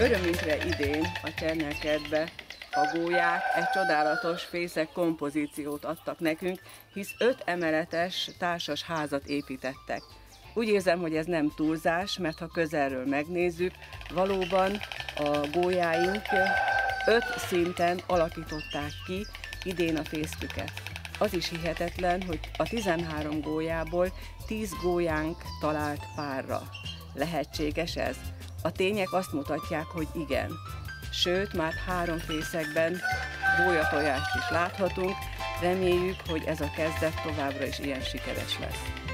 Örömünkre idén a Csernelkertbe a gólyák egy csodálatos fészek kompozíciót adtak nekünk, hisz öt emeletes társas házat építettek. Úgy érzem, hogy ez nem túlzás, mert ha közelről megnézzük, valóban a gólyáink öt szinten alakították ki idén a fészküket. Az is hihetetlen, hogy a 13 gólyából 10 gólyánk talált párra. Lehetséges ez? A tények azt mutatják, hogy igen. Sőt, már három fészekben gólyatojást is láthatunk, reméljük, hogy ez a kezdet továbbra is ilyen sikeres lesz.